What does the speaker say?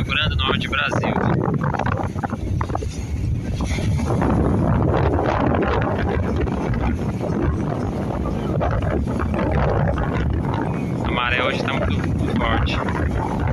Rio Grande do Norte Brasil. A maré hoje está muito forte.